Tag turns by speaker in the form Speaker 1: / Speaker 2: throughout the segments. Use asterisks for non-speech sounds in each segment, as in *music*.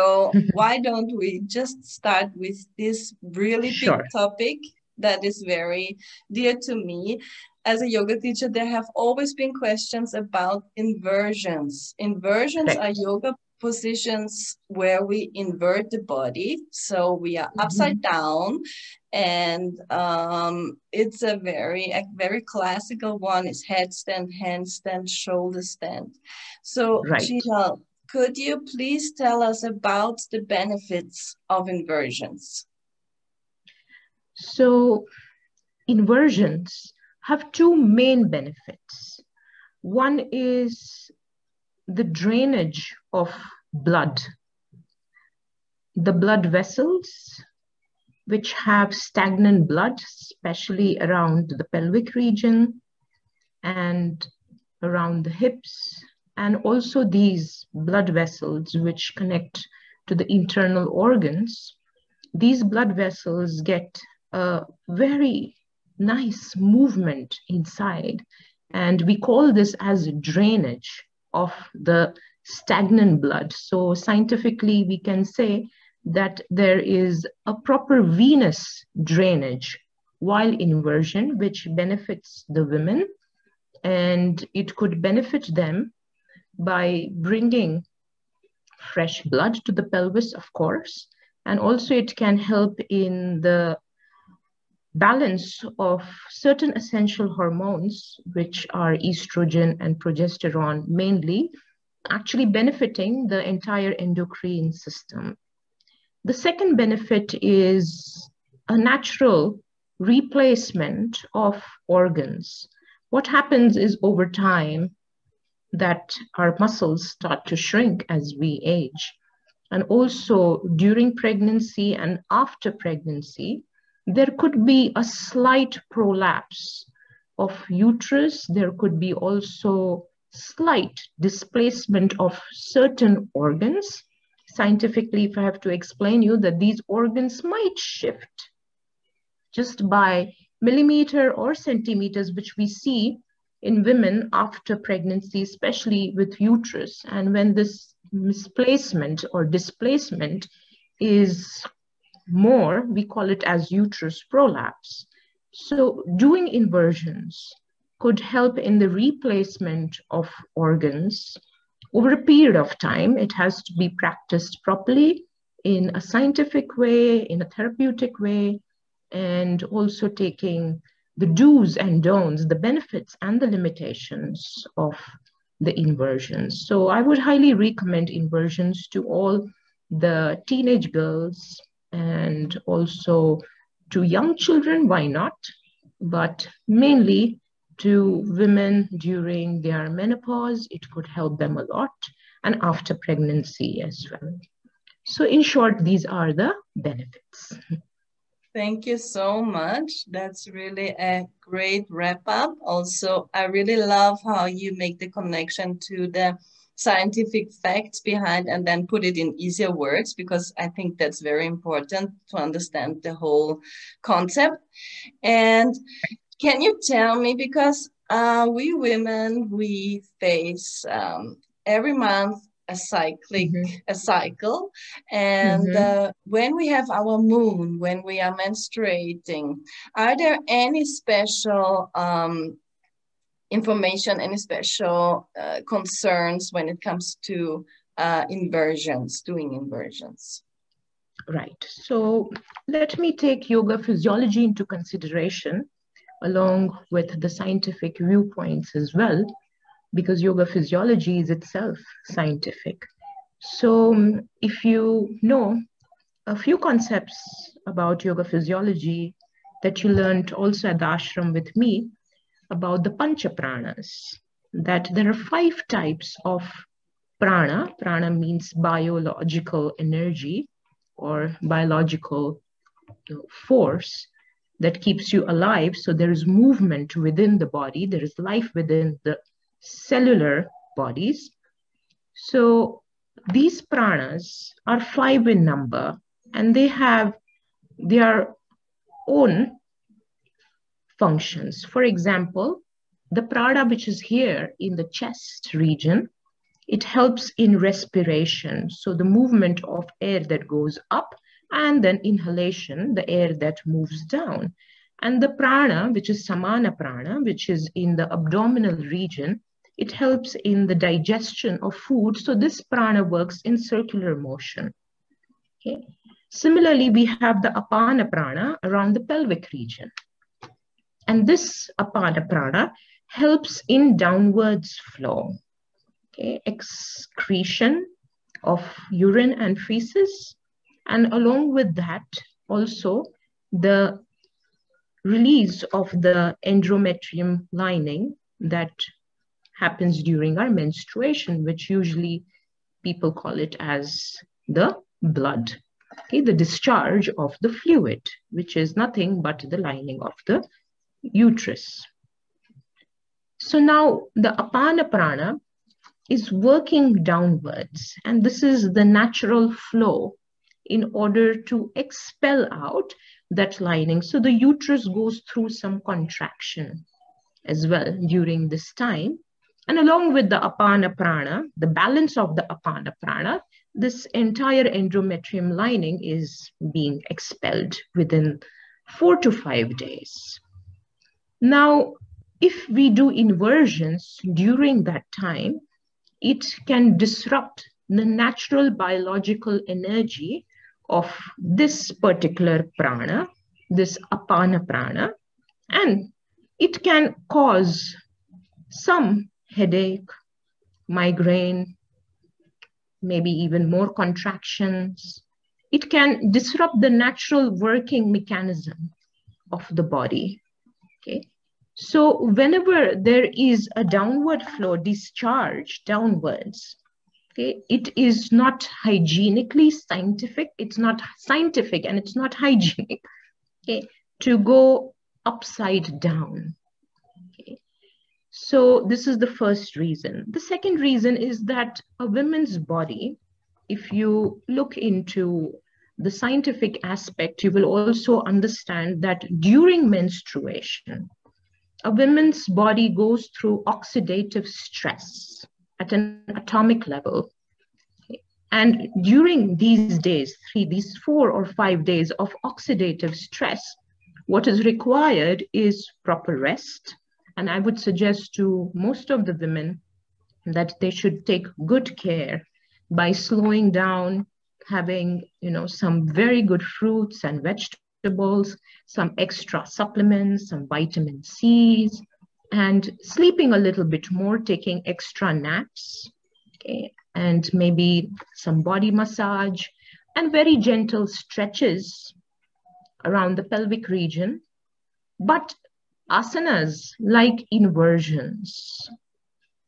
Speaker 1: So why don't we just start with this really
Speaker 2: Sure.
Speaker 1: big topic that is very dear to me? As a yoga teacher, there have always been questions about inversions. Inversions
Speaker 2: Right.
Speaker 1: are yoga positions where we invert the body. So we are upside down and um, it's a very, a very classical one is headstand, handstand, shoulder stand. So
Speaker 2: Right.
Speaker 1: Could you please tell us about the benefits of inversions?
Speaker 2: So, inversions have two main benefits. One is the drainage of blood. The blood vessels, which have stagnant blood, especially around the pelvic region and around the hips, and also these blood vessels, which connect to the internal organs. These blood vessels get a very nice movement inside. And we call this as drainage of the stagnant blood. So, scientifically, we can say that there is a proper venous drainage while inversion, which benefits the women. And it could benefit them by bringing fresh blood to the pelvis, of course. And also, it can help in the balance of certain essential hormones, which are estrogen and progesterone mainly, actually benefiting the entire endocrine system. The second benefit is a natural replacement of organs. What happens is over time that our muscles start to shrink as we age. And also during pregnancy and after pregnancy, there could be a slight prolapse of uterus. There could be also slight displacement of certain organs. Scientifically, if I have to explain you that these organs might shift just by millimeter or centimeters, which we see in women after pregnancy, especially with uterus. And when this misplacement or displacement is more, we call it as uterus prolapse. So, doing inversions could help in the replacement of organs over a period of time. It has to be practiced properly in a scientific way, in a therapeutic way, and also taking the do's and don'ts, the benefits and the limitations of the inversions. So I would highly recommend inversions to all the teenage girls and also to young children, why not? But mainly to women during their menopause, it could help them a lot, and after pregnancy as well. So, in short, these are the benefits.
Speaker 1: Thank you so much. That's really a great wrap up. Also, I really love how you make the connection to the scientific facts behind and then put it in easier words because I think that's very important to understand the whole concept. And can you tell me because uh, we women we face um, every month a cyclic mm-hmm. a cycle and mm-hmm. uh, when we have our moon when we are menstruating are there any special um, information any special uh, concerns when it comes to uh, inversions doing inversions
Speaker 2: right so let me take yoga physiology into consideration along with the scientific viewpoints as well because yoga physiology is itself scientific. So, um, if you know a few concepts about yoga physiology that you learned also at the ashram with me about the pancha pranas, that there are five types of prana. Prana means biological energy or biological force that keeps you alive. So, there is movement within the body, there is life within the cellular bodies. So these pranas are five in number and they have their own functions. For example, the prana which is here in the chest region it helps in respiration. So the movement of air that goes up and then inhalation, the air that moves down. And the prana, which is samana prana, which is in the abdominal region, it helps in the digestion of food. So this prana works in circular motion. Okay. Similarly, we have the apana prana around the pelvic region. And this apana prana helps in downwards flow. Okay. Excretion of urine and feces. And along with that, also the release of the endometrium lining that happens during our menstruation, which usually people call it as the blood, okay, the discharge of the fluid, which is nothing but the lining of the uterus. So now the apana prana is working downwards, and this is the natural flow in order to expel out that lining. So the uterus goes through some contraction as well during this time. And along with the apana prana, the balance of the apana prana, this entire endometrium lining is being expelled within four to five days. Now, if we do inversions during that time, it can disrupt the natural biological energy of this particular prana, this apana prana, and it can cause some headache, migraine, maybe even more contractions. It can disrupt the natural working mechanism of the body. Okay. So whenever there is a downward flow discharge downwards, okay, it is not hygienically scientific. It's not scientific and it's not *laughs* hygienic okay, to go upside down. So this is the first reason. The second reason is that a woman's body, if you look into the scientific aspect, you will also understand that during menstruation, a woman's body goes through oxidative stress at an atomic level. And during these days, three, these four or five days of oxidative stress, what is required is proper rest, and I would suggest to most of the women that they should take good care by slowing down, having you know some very good fruits and vegetables, some extra supplements, some vitamin C's, and sleeping a little bit more, taking extra naps, okay, and maybe some body massage and very gentle stretches around the pelvic region. But asanas like inversions,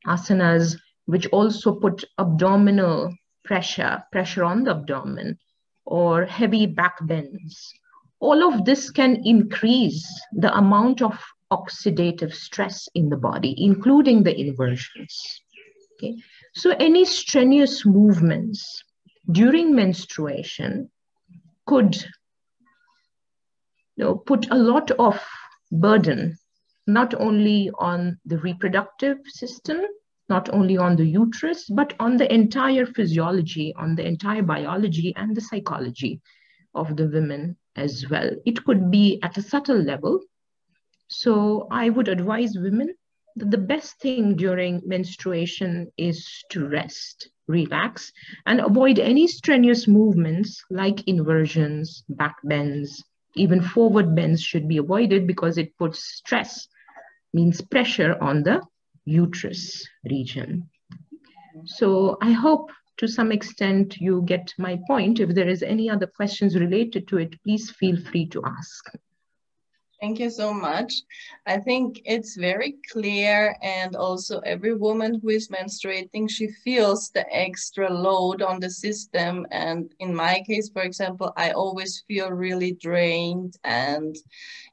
Speaker 2: asanas which also put abdominal pressure, pressure on the abdomen, or heavy back bends. All of this can increase the amount of oxidative stress in the body, including the inversions. Okay? So any strenuous movements during menstruation could you know, put a lot of burden not only on the reproductive system, not only on the uterus, but on the entire physiology, on the entire biology and the psychology of the women as well. It could be at a subtle level. So I would advise women that the best thing during menstruation is to rest, relax, and avoid any strenuous movements like inversions, back bends, even forward bends should be avoided because it puts stress, means pressure on the uterus region. So I hope to some extent you get my point. If there is any other questions related to it, please feel free to ask.
Speaker 1: Thank you so much. I think it's very clear and also every woman who is menstruating, she feels the extra load on the system. And in my case, for example, I always feel really drained and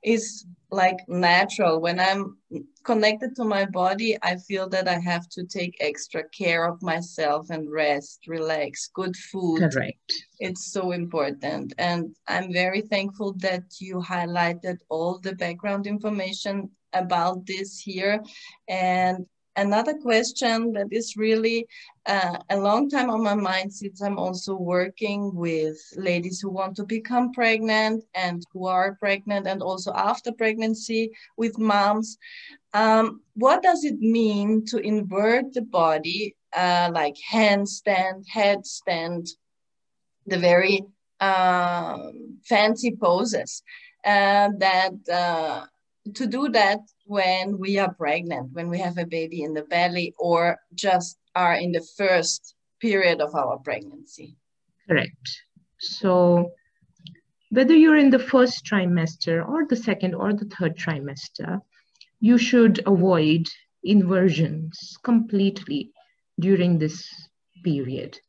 Speaker 1: it's like natural. When I'm connected to my body, I feel that I have to take extra care of myself and rest, relax, good food.
Speaker 2: Correct.
Speaker 1: It's so important. And I'm very thankful that you highlighted all the background information about this here. And another question that is really uh, a long time on my mind since I'm also working with ladies who want to become pregnant and who are pregnant and also after pregnancy with moms. Um, what does it mean to invert the body uh, like handstand, headstand, the very um, fancy poses uh, that uh, to do that when we are pregnant, when we have a baby in the belly, or just are in the first period of our pregnancy.
Speaker 2: Correct. So, whether you're in the first trimester or the second or the third trimester, you should avoid inversions completely during this period.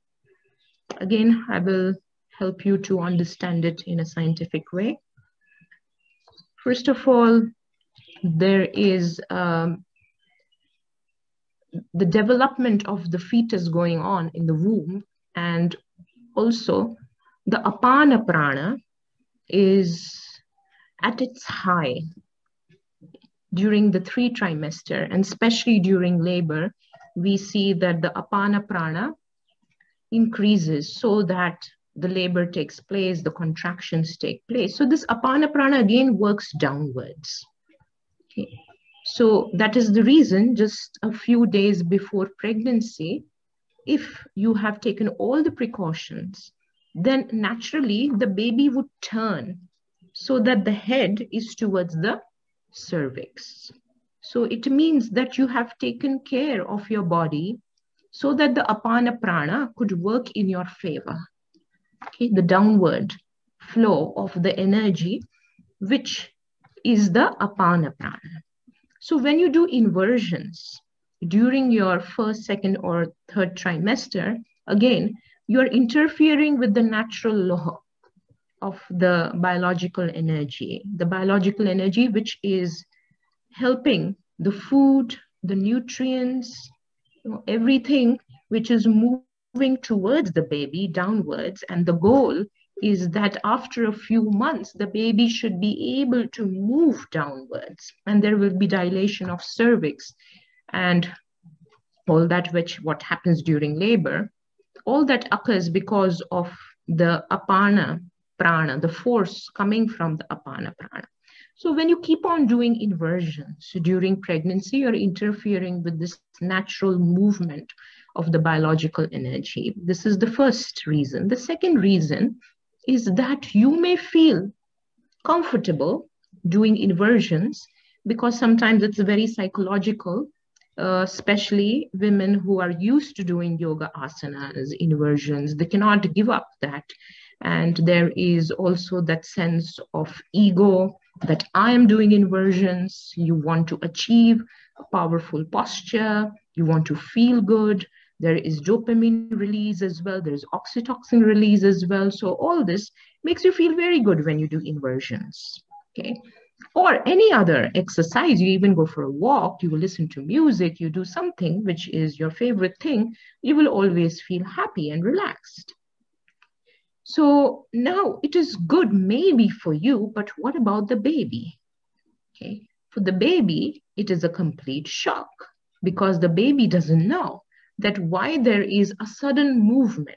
Speaker 2: Again, I will help you to understand it in a scientific way. First of all, there is um, the development of the fetus going on in the womb and also the apana prana is at its high during the three trimester and especially during labor we see that the apana prana increases so that the labor takes place the contractions take place. So this apana prana again works downwards Okay. So that is the reason just a few days before pregnancy, if you have taken all the precautions, then naturally the baby would turn so that the head is towards the cervix. So it means that you have taken care of your body so that the apana prana could work in your favor. Okay, the downward flow of the energy, which is the apana prana. So when you do inversions during your first, second, or third trimester, again, you're interfering with the natural law of the biological energy, the biological energy which is helping the food, the nutrients, you know, everything which is moving towards the baby downwards. And the goal is that after a few months, the baby should be able to move downwards and there will be dilation of cervix and all that which what happens during labor. All that occurs because of the apana prana, the force coming from the apana prana. So when you keep on doing inversions during pregnancy, you're interfering with this natural movement of the biological energy. This is the first reason. The second reason is that you may feel comfortable doing inversions because sometimes it's very psychological, uh, especially women who are used to doing yoga asanas, inversions, they cannot give up that. And there is also that sense of ego that I am doing inversions. You want to achieve a powerful posture, you want to feel good. There is dopamine release as well. There's oxytocin release as well. So all this makes you feel very good when you do inversions. Okay. Or any other exercise, you even go for a walk, you will listen to music, you do something which is your favorite thing, you will always feel happy and relaxed. So now it is good maybe for you, but what about the baby? Okay. For the baby, it is a complete shock because the baby doesn't know that why there is a sudden movement.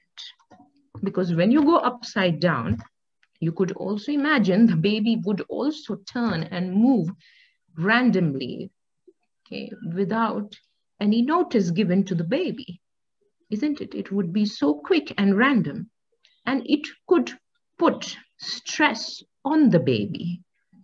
Speaker 2: Because when you go upside down, you could also imagine the baby would also turn and move randomly, okay, without any notice given to the baby, isn't it? It would be so quick and random, and it could put stress on the baby.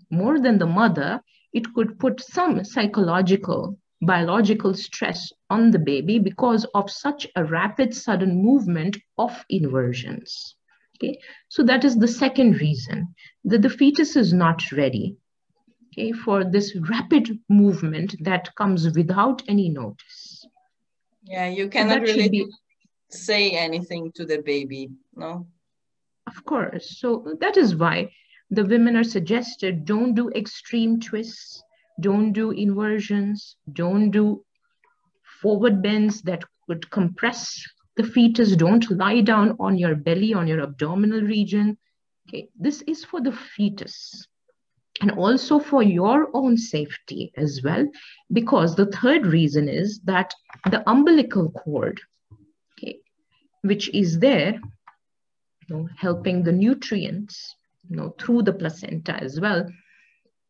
Speaker 2: More than the mother, it could put some psychological biological stress on the baby because of such a rapid sudden movement of inversions. Okay, so that is the second reason that the fetus is not ready okay, for this rapid movement that comes without any notice.
Speaker 1: Yeah, you cannot really be... say anything to the baby, no?
Speaker 2: Of course. So that is why the women are suggested don't do extreme twists, don't do inversions, don't do forward bends that would compress the fetus, don't lie down on your belly, on your abdominal region. Okay, this is for the fetus. and also for your own safety as well because the third reason is that the umbilical cord okay, which is there you know, helping the nutrients you know, through the placenta as well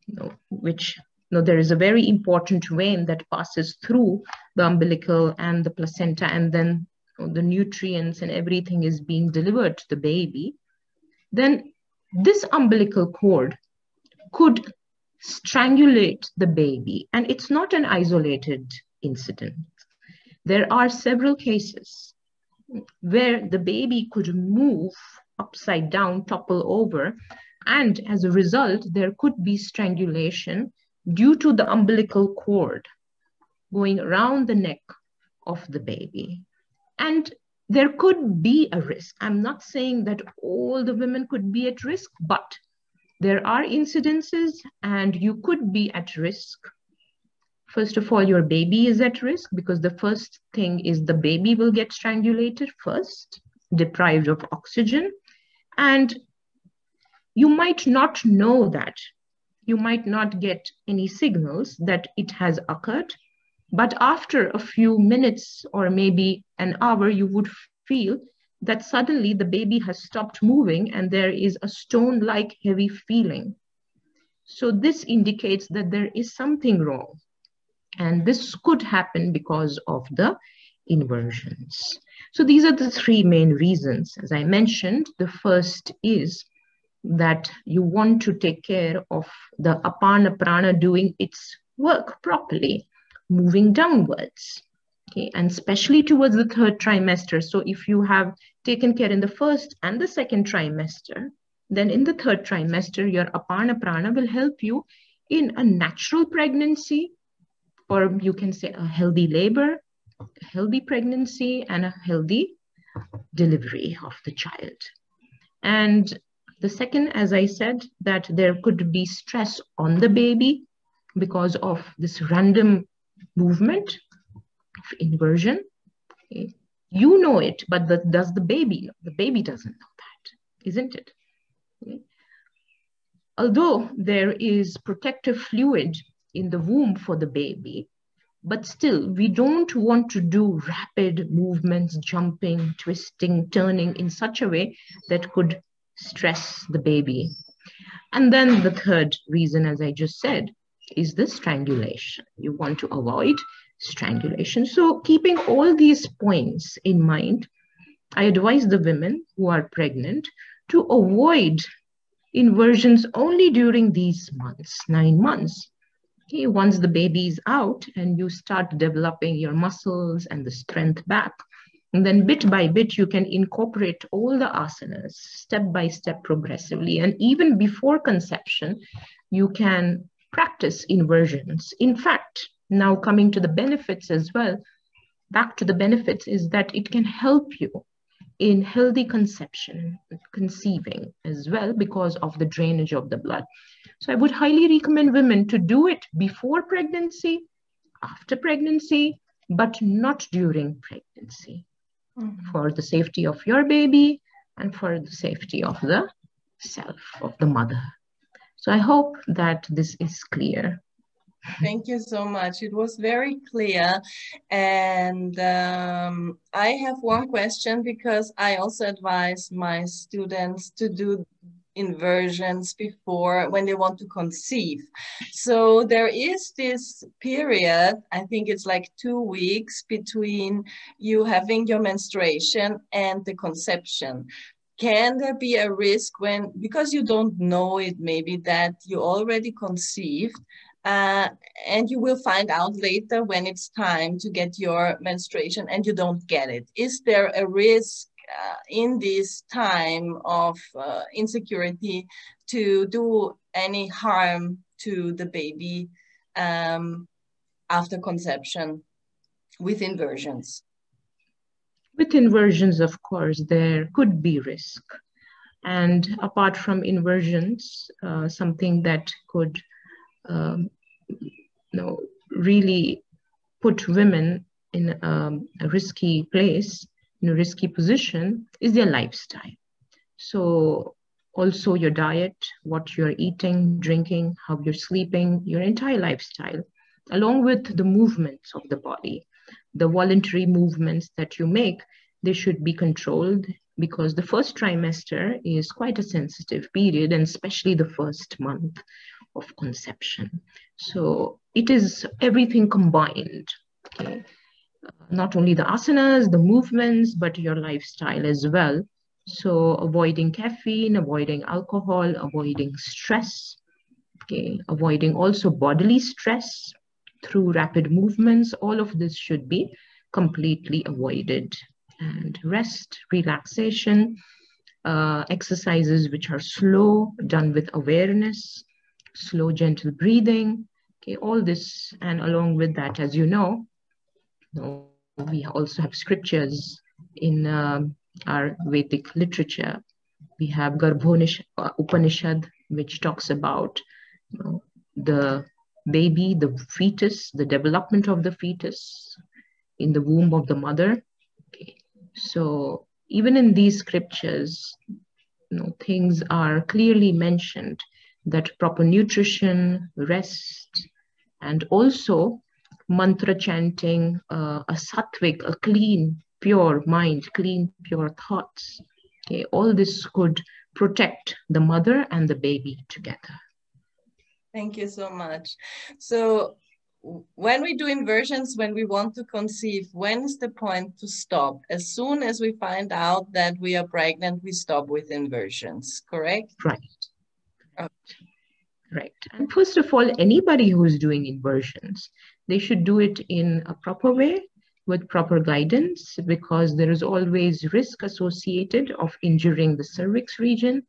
Speaker 2: you know, which know, there is a very important vein that passes through the umbilical and the placenta and then you know, the nutrients and everything is being delivered to the baby then this umbilical cord could strangulate the baby. And it's not an isolated incident. There are several cases where the baby could move upside down, topple over, and as a result, there could be strangulation due to the umbilical cord going around the neck of the baby. And there could be a risk. I'm not saying that all the women could be at risk, but there are incidences and you could be at risk. First of all, your baby is at risk because the first thing is the baby will get strangulated first, deprived of oxygen. And you might not know that. You might not get any signals that it has occurred. But after a few minutes or maybe an hour, you would feel that suddenly the baby has stopped moving and there is a stone like heavy feeling. So, this indicates that there is something wrong. And this could happen because of the inversions. So, these are the three main reasons. As I mentioned, the first is that you want to take care of the apana prana doing its work properly, moving downwards. Okay and especially towards the third trimester. So if you have taken care in the first and the second trimester then in the third trimester your apana prana will help you in a natural pregnancy or you can say a healthy labor a healthy pregnancy and a healthy delivery of the child. And the second as i said that there could be stress on the baby because of this random movement of inversion. Okay. You know it, but the, does the baby know? The baby doesn't know that, isn't it? Okay. Although there is protective fluid in the womb for the baby, but still we don't want to do rapid movements, jumping, twisting, turning in such a way that could stress the baby. And then the third reason, as I just said, is the strangulation. You want to avoid strangulation. So keeping all these points in mind, I advise the women who are pregnant to avoid inversions only during these months, nine months. Okay, once the baby is out and you start developing your muscles and the strength back, and then bit by bit, you can incorporate all the asanas step by step progressively. And even before conception, you can practice inversions. In fact, now coming to the benefits as well, back to the benefits is that it can help you in healthy conception, conceiving as well because of the drainage of the blood. So I would highly recommend women to do it before pregnancy, after pregnancy, but not during pregnancy mm-hmm. for the safety of your baby and for the safety of the self, of the mother. So I hope that this is clear.
Speaker 1: Thank you so much. It was very clear. And um, I have one question because I also advise my students to do inversions before when they want to conceive. So there is this period, I think it's like two weeks between you having your menstruation and the conception can there be a risk when because you don't know it maybe that you already conceived uh, and you will find out later when it's time to get your menstruation and you don't get it. Is there a risk uh, in this time of uh, insecurity to do any harm to the baby um, after conception with inversions?
Speaker 2: With inversions, of course, there could be risk. And apart from inversions, uh, something that could um, you know, really put women in um, a risky place, in a risky position, is their lifestyle. So also your diet, what you're eating, drinking, how you're sleeping, your entire lifestyle, along with the movements of the body. The voluntary movements that you make, they should be controlled because the first trimester is quite a sensitive period, and especially the first month of conception. So it is everything combined. Okay? Not only the asanas, the movements, but your lifestyle as well. So avoiding caffeine, avoiding alcohol, avoiding stress, okay, avoiding also bodily stress through rapid movements, all of this should be completely avoided and rest, relaxation, uh, exercises which are slow, done with awareness, slow, gentle breathing. Okay, all this, and along with that, as you know, know we also have scriptures in um, our Vedic literature. We have Garbhonish Upanishad, which talks about you know, the baby, the fetus, the development of the fetus in the womb of the mother, so even in these scriptures, you know, things are clearly mentioned that proper nutrition, rest, and also mantra chanting, uh, a sattvic, a clean, pure mind, clean, pure thoughts. Okay, all this could protect the mother and the baby together.
Speaker 1: Thank you so much. So when we do inversions, when we want to conceive, when is the point to stop? As soon as we find out that we are pregnant, we stop with inversions, correct?
Speaker 2: Right. Okay. Right. And first of all, anybody who is doing inversions, they should do it in a proper way with proper guidance because there is always risk associated of injuring the cervix region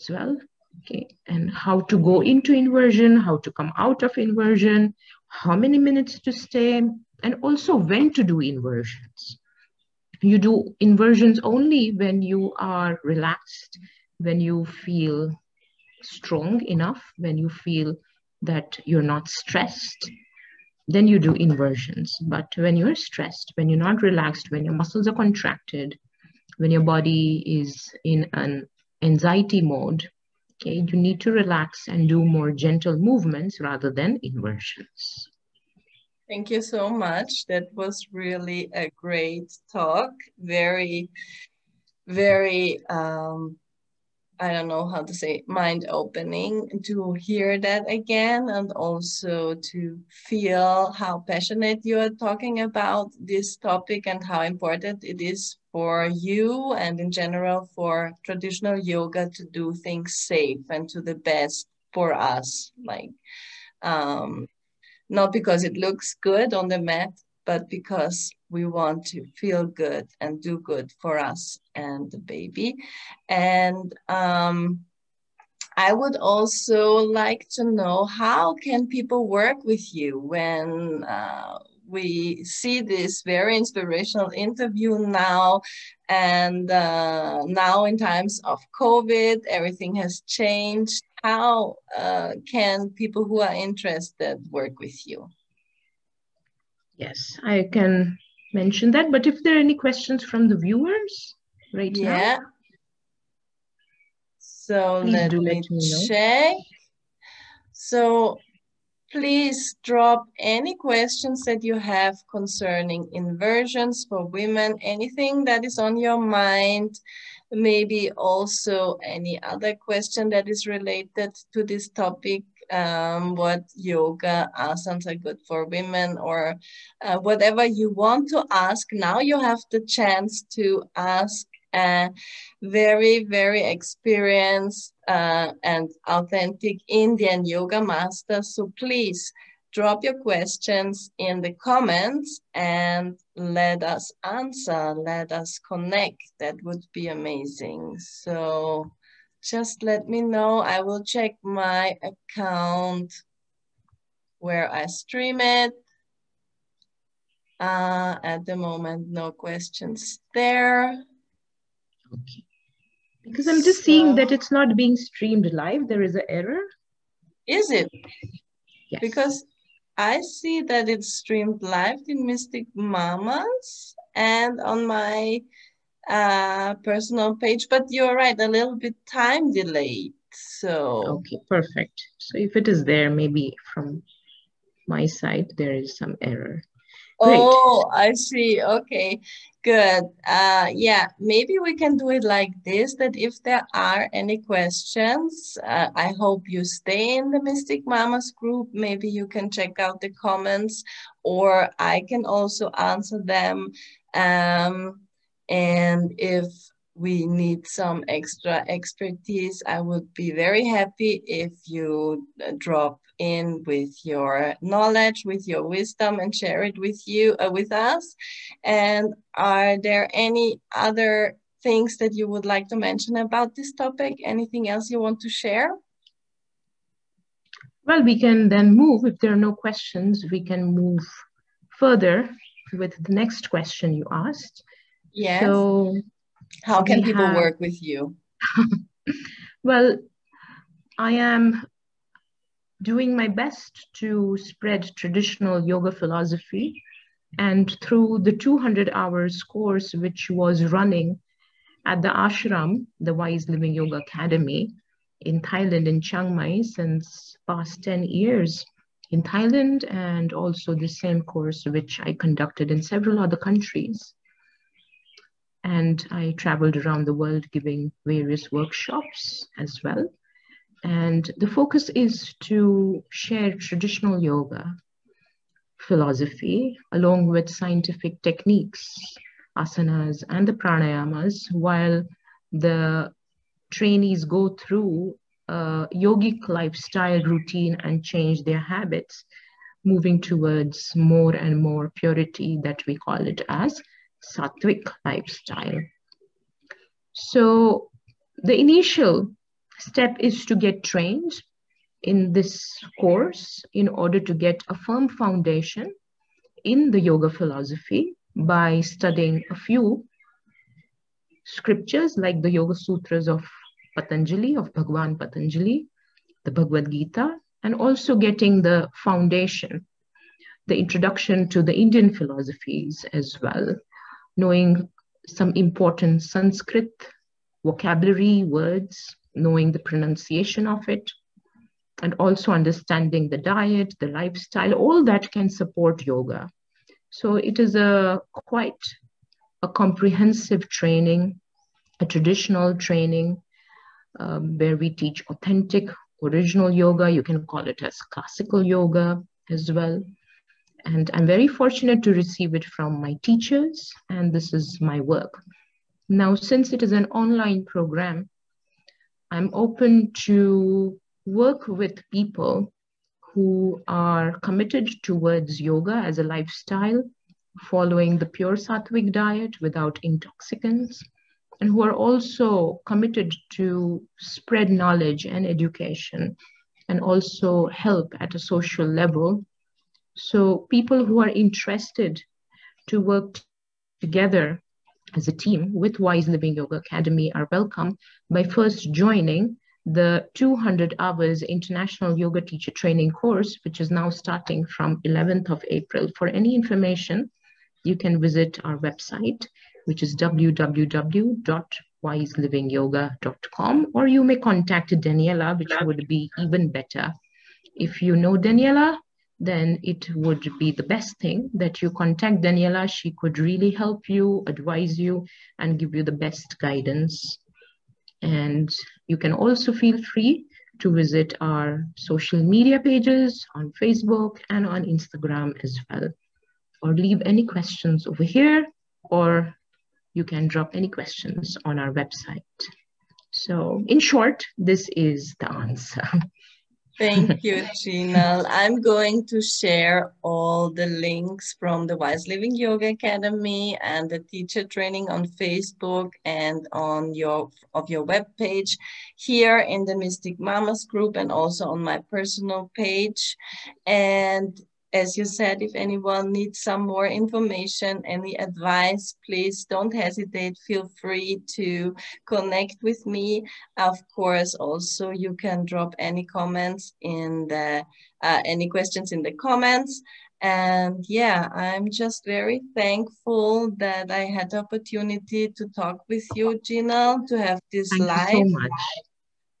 Speaker 2: as well. Okay, and how to go into inversion, how to come out of inversion, how many minutes to stay, and also when to do inversions. You do inversions only when you are relaxed, when you feel strong enough, when you feel that you're not stressed, then you do inversions. But when you're stressed, when you're not relaxed, when your muscles are contracted, when your body is in an anxiety mode, Okay, you need to relax and do more gentle movements rather than inversions.
Speaker 1: Thank you so much. That was really a great talk. Very, very um, I don't know how to say, mind opening to hear that again and also to feel how passionate you are talking about this topic and how important it is for you and in general for traditional yoga to do things safe and to the best for us. Like, um, not because it looks good on the mat, but because we want to feel good and do good for us and the baby. And um, I would also like to know how can people work with you when uh, we see this very inspirational interview now? And uh, now in times of covid everything has changed. How uh, can people who are interested work with you?
Speaker 2: Yes, I can mention that. But if there are any questions from the viewers right yeah. now.
Speaker 1: So let me, let me check. So please drop any questions that you have concerning inversions for women, anything that is on your mind, maybe also any other question that is related to this topic um, what yoga asanas are good for women or uh, whatever you want to ask. Now you have the chance to ask a very, very experienced uh, and authentic Indian yoga master. So please drop your questions in the comments and let us answer, let us connect. That would be amazing. So just let me know. I will check my account where I stream it. Uh, at the moment, no questions there.
Speaker 2: Okay. Because I'm just so, seeing that it's not being streamed live. There is an error.
Speaker 1: Is it? Yes. Because I see that it's streamed live in Mystic Mamas and on my uh, personal page, but you're right, a little bit time delayed. So
Speaker 2: okay, perfect. So if it is there, maybe from my side there is some error.
Speaker 1: Great. Oh, I see. Okay, good. Uh, yeah, maybe we can do it like this, that if there are any questions, uh, I hope you stay in the Mystic Mamas group. Maybe you can check out the comments or I can also answer them. Um, and if we need some extra expertise, I would be very happy if you uh, drop in with your knowledge, with your wisdom and share it with you, uh, with us. And are there any other things that you would like to mention about this topic? Anything else you want to share?
Speaker 2: Well, we can then move, if there are no questions, we can move further with the next question you asked.
Speaker 1: Yes. So how can people have... work with you? *laughs*
Speaker 2: well, I am doing my best to spread traditional yoga philosophy. And through the 200 hours course, which was running at the ashram, the Wise Living Yoga Academy in Thailand, in Chiang Mai, since past 10 years in Thailand, and also the same course which I conducted in several other countries. And I traveled around the world giving various workshops as well. And the focus is to share traditional yoga philosophy along with scientific techniques, asanas, and the pranayamas, while the trainees go through a yogic lifestyle routine and change their habits, moving towards more and more purity that we call it as sattvic lifestyle. So the initial step is to get trained in this course in order to get a firm foundation in the yoga philosophy by studying a few scriptures like the Yoga Sutras of Patanjali, of Bhagwan Patanjali, the Bhagavad Gita, and also getting the foundation, the introduction to the Indian philosophies as well, knowing some important Sanskrit vocabulary, words, knowing the pronunciation of it, and also understanding the diet, the lifestyle, all that can support yoga. So it is a quite a comprehensive training, a traditional training um, where we teach authentic, original yoga. You can call it as classical yoga as well. And I'm very fortunate to receive it from my teachers, and this is my work. Now, since it is an online program, I'm open to work with people who are committed towards yoga as a lifestyle, following the pure sattvic diet without intoxicants, and who are also committed to spread knowledge and education and also help at a social level. So people who are interested to work together as a team with Wise Living Yoga Academy are welcome by first joining the 200 hours international yoga teacher training course, which is now starting from 11th of April. For any information, you can visit our website, which is www.wiselivingyoga.com, or you may contact Daniela, which would be even better. If you know Daniela, then it would be the best thing that you contact Daniela. She could really help you, advise you, and give you the best guidance. And you can also feel free to visit our social media pages on Facebook and on Instagram as well. Or leave any questions over here, or you can drop any questions on our website. So, in short, this is the answer. *laughs*
Speaker 1: Thank you, Jeenal. I'm going to share all the links from the Wise Living Yoga Academy and the teacher training on Facebook and on your of your web page here in the Mystic Mamas group and also on my personal page. And as you said, if anyone needs some more information, any advice, please don't hesitate. Feel free to connect with me. Of course, also you can drop any comments in the, uh, any questions in the comments. And yeah, I'm just very thankful that I had the opportunity to talk with you, Gina, to have this
Speaker 2: Thank
Speaker 1: live.
Speaker 2: So.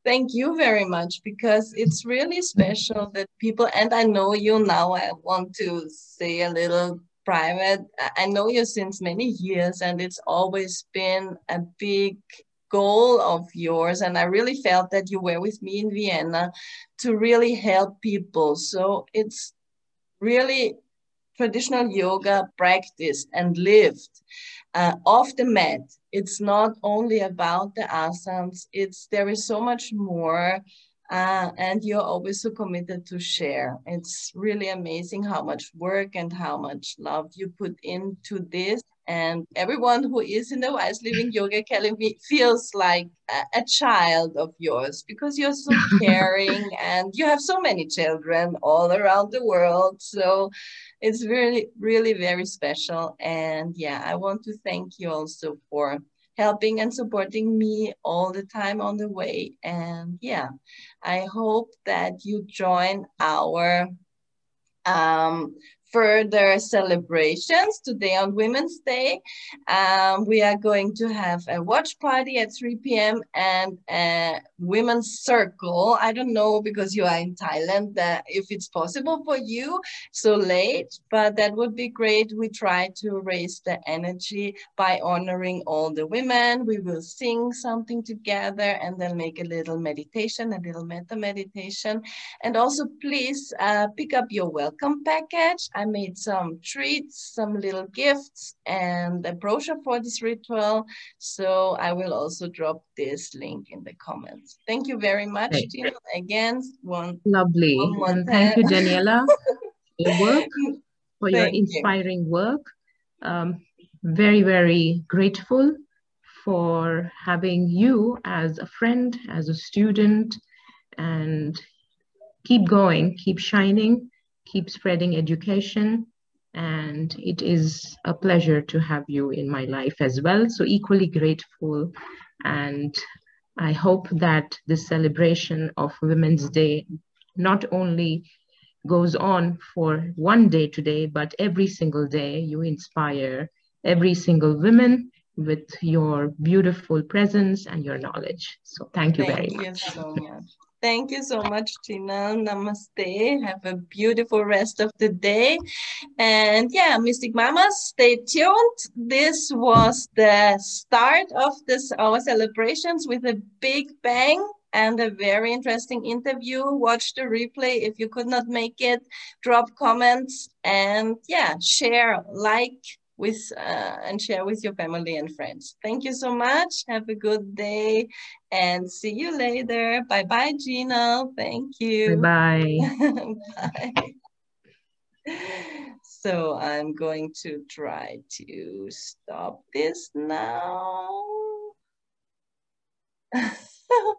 Speaker 1: Thank you very much because it's really special that people, and I know you now, I want to say a little private. I know you since many years, and it's always been a big goal of yours and i really felt that you were with me in vienna to really help people so it's really traditional yoga practiced and lived uh, off the mat it's not only about the asanas it's there is so much more uh, and you're always so committed to share. It's really amazing how much work and how much love you put into this and everyone who is in the Wise Living Yoga Academy feels like a, a child of yours because you're so *laughs* caring and you have so many children all around the world. So it's really, really very special. And yeah, I want to thank you also for helping and supporting me all the time on the way. And yeah, I hope that you join our um, further celebrations today on Women's Day. Um, we are going to have a watch party at 3 p.m. and a women's circle. I don't know because you are in Thailand uh, if it's possible for you so late, but that would be great. We try to raise the energy by honoring all the women. We will sing something together and then make a little meditation, a little metta meditation. And also please uh, pick up your welcome package. I made some treats, some little gifts, and a brochure for this ritual. So I will also drop this link in the comments. Thank you very much. Gina. Again, one
Speaker 2: lovely. One and thank you, Daniela, your work, *laughs* for your inspiring you. work. Um, very, very grateful for having you as a friend, as a student, and keep going, keep shining keep spreading education. And it is a pleasure to have you in my life as well. So, equally grateful. And I hope that the celebration of Women's Day not only goes on for one day today, but every single day you inspire every single woman with your beautiful presence and your knowledge. So thank you
Speaker 1: thank
Speaker 2: very
Speaker 1: you
Speaker 2: much.
Speaker 1: So much. Thank you so much, Gina. Namaste. Have a beautiful rest of the day. And yeah, Mystic Mamas, stay tuned. This was the start of this our celebrations with a big bang and a very interesting interview. Watch the replay if you could not make it. Drop comments and yeah, share, like, with uh, and share with your family and friends. Thank you so much. Have a good day and see you later. Bye bye, Gina. Thank you.
Speaker 2: Bye *laughs*
Speaker 1: bye. So I'm going to try to stop this now. *laughs*